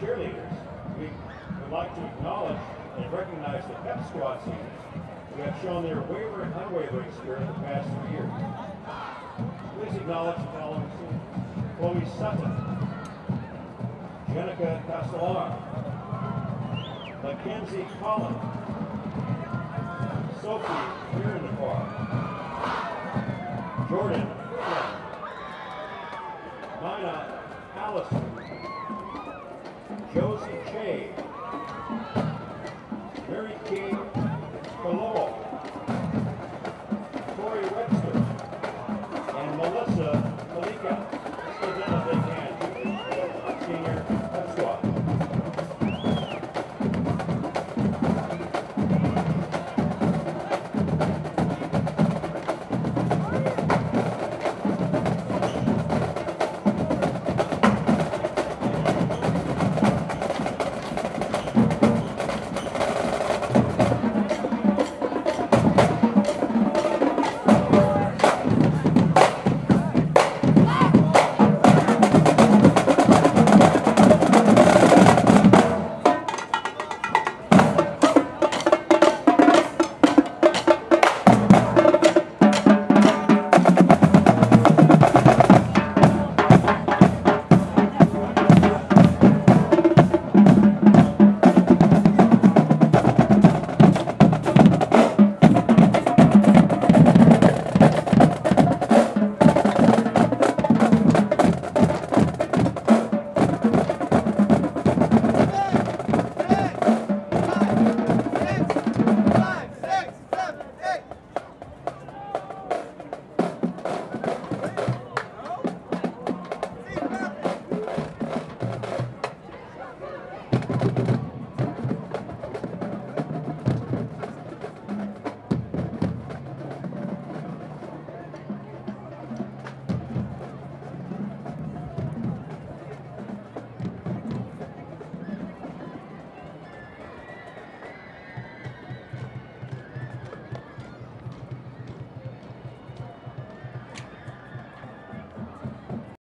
cheerleaders, we would like to acknowledge and recognize the pep squad seniors who have shown their wavering, unwavering spirit the past three years. Please acknowledge the following seniors. Chloe Sutton, Jenica Castellar, Mackenzie Collins, Sophie Mirandafar, Jordan Mina Allison, Che,